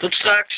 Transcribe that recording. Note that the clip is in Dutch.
Tot straks.